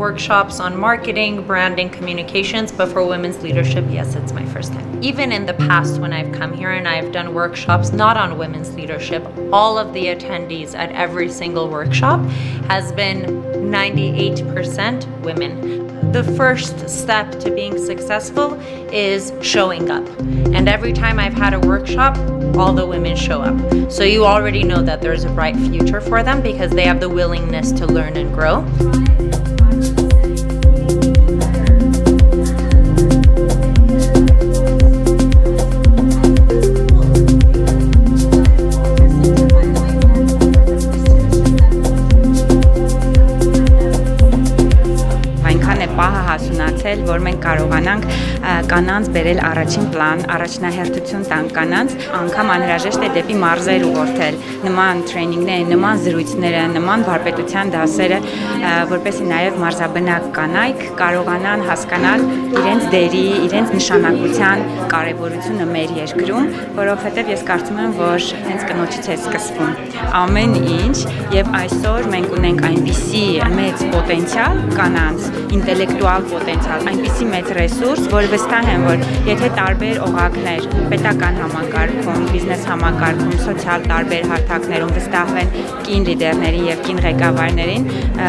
workshops on marketing, branding, communications, but for women's leadership, yes, it's my first time. Even in the past, when I've come here and I've done workshops not on women's leadership, all of the attendees at every single workshop has been 98% women. The first step to being successful is showing up. And every time I've had a workshop, all the women show up. So you already know that there's a bright future for them because they have the willingness to learn and grow. Պահը հասունացել, որ մենք կարողանանք կանանց բերել առաջին պլան, առաջնահերթություն տան կանանց, անգամ անհրաժեշտ է դեպի մարզեր ուղղորդել նման տրեյնինգները, նման զրույցները, նման վարպետության դասերը, որպեսզի նաև մարզաբնակ կանայք կարողանան հասկանալ իրենց դերի, իրենց նշանակության կարևորությունը մեր երկրում, որովհետև ես կարծում եմ, որ հենց կնոջից է սկսվում ամեն ինչ եւ այսօր մենք ունենք այնպիսի մեծ պոտենցիալ կանանց, ինտելեկտուալ պոտենցիալ, այնպիսի մեծ ռեսուրս, որ վստահ եմ, որ եթե տարբեր օղակներ պետական համակարգում, բիզնես համակարգում, սոցիալ տարբեր հարթակներում վստահվեն կին լիդերներին եւ կին ղեկավարներին,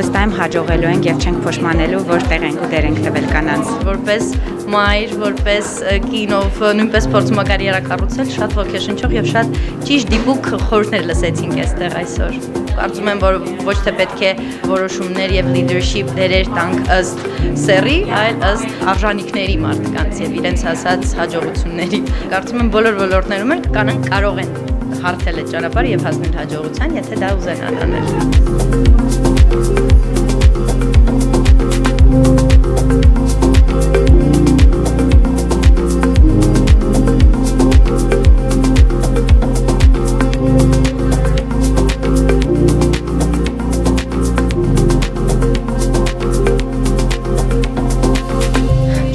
վստահ եմ հաջողելու ենք եւ չենք փոշմանելու, որ տեղ ենք ու դեր ենք տվել կանանց։ որպես մայր, որպես կինով նույնպես փորձում ա կարիերա կառուցել, շատ ոգեշնչող եւ շատ ճիշտ դիպուկ խորհուրդներ լսեցինք այստեղ այսօր։ Կարծում եմ, որ ոչ թե պետք է որոշումներ եւ leadership դերեր տանք ըստ սերի, այլ ըստ արժանինքների մարդկանց եւ իրենց հասած հաջողությունների։ Կարծում եմ բոլոր ոլորտներում էլ կանանք կարող են հարթել այդ ճանապարհը եւ հասնել հաջողության, եթե դա ուզենան անել։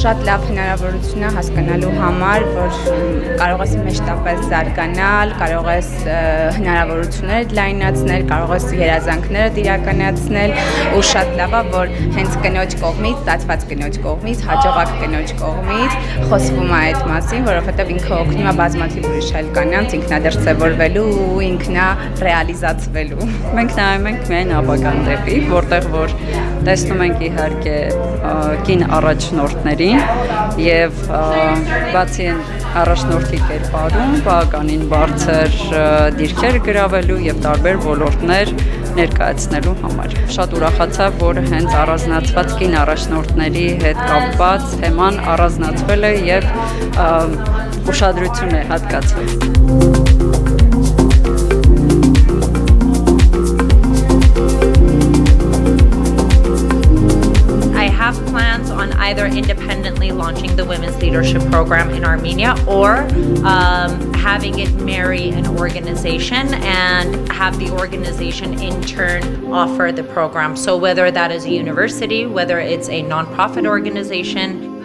շատ լավ հնարավորություն է հասկանալու համար, որ կարող ես մեջտապես զարգանալ, կարող ես ը, հնարավորություններ լայնացնել, կարող ես երազանքները իրականացնել ու շատ լավ է, որ հենց կնոջ կողմից, ծածված կնոջ կողմից, հաջողակ կնոջ կողմից խոսվում է այդ մասին, որովհետև ինքը օգնում է բազմաթիվ ուրիշ այլ կանանց ինքնադրսևորվելու ու ինքնա ռեալիզացվելու։ Մենք նայում ենք միայն ապական տեղի, որտեղ որ տեսնում ենք իհարկե կին առաջնորդներին եւ բացի այն առաջնորդի կերպարում բավականին բարձր դիրքեր գրավելու եւ տարբեր ոլորտներ ներկայացնելու համար։ Շատ ուրախացա, որ հենց առանձնացված կին առաջնորդների հետ կապված թեման առանձնացվել է եւ ուշադրություն է հատկացվել։ have plans on either independently launching the women's leadership program in Armenia or um, having it marry an organization and have the organization in turn offer the program. So, whether that is a university, whether it's a nonprofit organization,